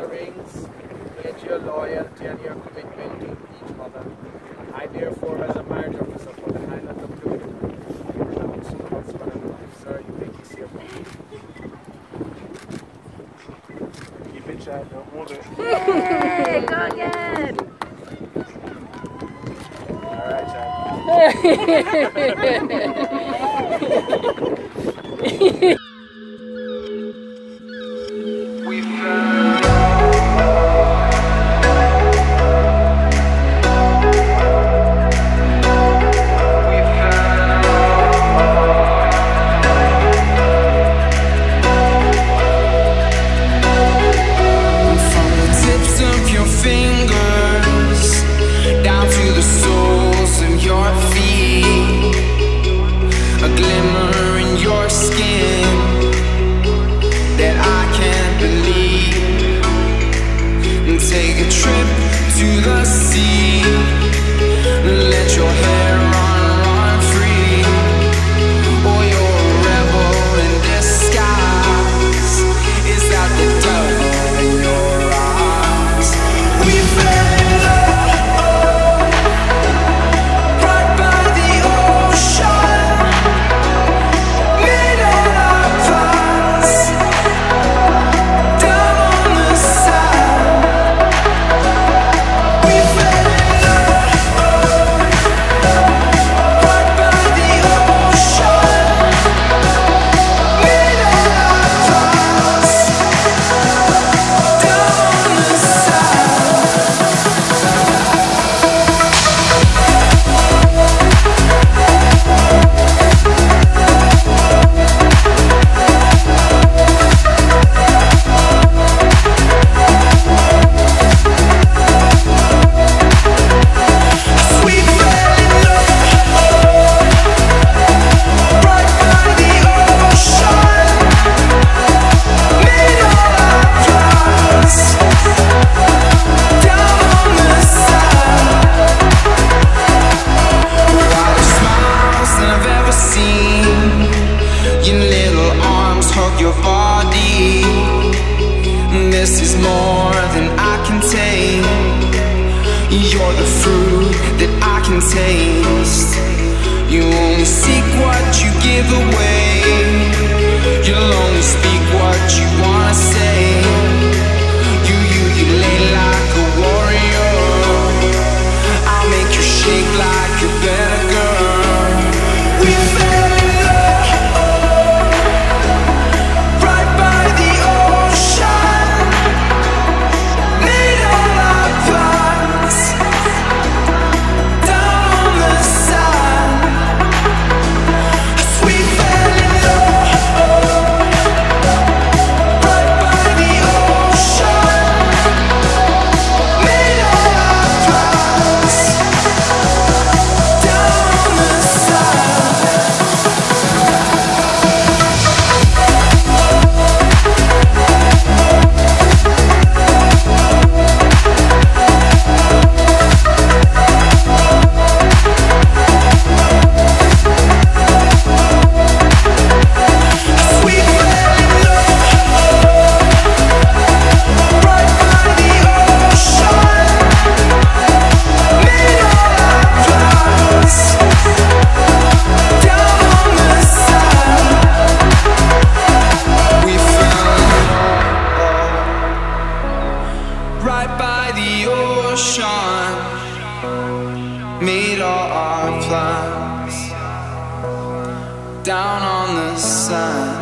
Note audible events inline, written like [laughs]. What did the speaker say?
the rings pledge your loyalty and your commitment to each other. I therefore, as a marriage officer for the island of Blue, pronounce you husband and wife. Sir, you may kiss your wife. Keep it shy, don't hold it. Yay! Go again! Alright, child. [laughs] Your little arms hug your body. This is more than I can take. You're the fruit that I can taste. You only seek what you give away. You'll only speak what you wanna say. Right by the ocean. Made all our plans down on the sand.